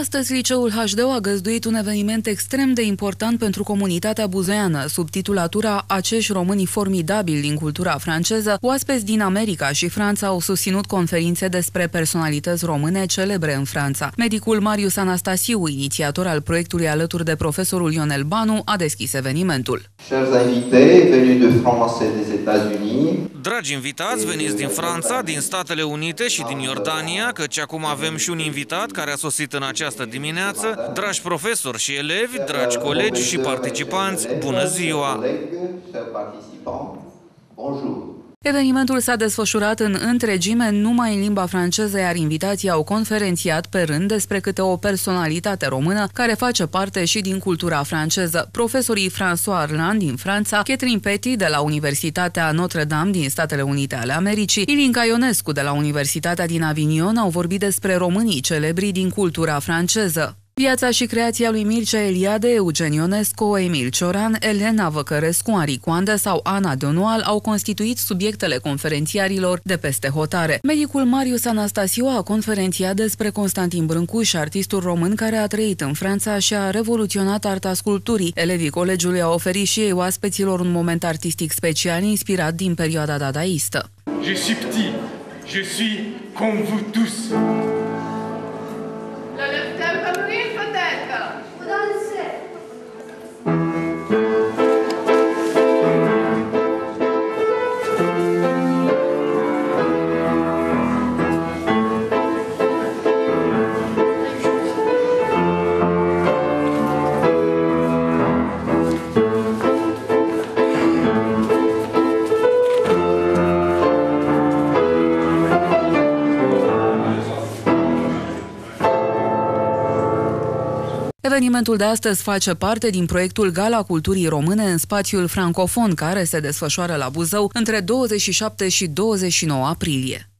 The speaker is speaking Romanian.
Astăzi, liceul HDO a găzduit un eveniment extrem de important pentru comunitatea buzeană, sub titulatura Acești români formidabili din cultura franceză, oaspeți din America și Franța au susținut conferințe despre personalități române celebre în Franța. Medicul Marius Anastasiu, inițiator al proiectului alături de profesorul Ionel Banu, a deschis evenimentul. Dragi invitați, veniți din Franța, din Statele Unite și din Iordania, căci acum avem și un invitat care a sosit în această dimineață. Dragi profesori și elevi, dragi colegi și participanți, bună ziua! Evenimentul s-a desfășurat în întregime numai în limba franceză, iar invitații au conferențiat pe rând despre câte o personalitate română care face parte și din cultura franceză. Profesorii François Arland din Franța, Catherine Petty de la Universitatea Notre-Dame din Statele Unite ale Americii, Ilinca Ionescu de la Universitatea din Avignon au vorbit despre românii celebri din cultura franceză. Viața și creația lui Mircea Eliade, Eugen Ionescu, Emil Cioran, Elena Văcărescu, Henri Coandă sau Ana Donual au constituit subiectele conferențiarilor de peste hotare. Medicul Marius Anastasiu a conferențiat despre Constantin Brâncuș, artistul român care a trăit în Franța și a revoluționat arta sculpturii. Elevii colegiului au oferit și ei oaspeților un moment artistic special inspirat din perioada dadaistă. Je suis petit, je suis comme vous tous. Evenimentul de astăzi face parte din proiectul Gala Culturii Române în spațiul francofon, care se desfășoară la Buzău între 27 și 29 aprilie.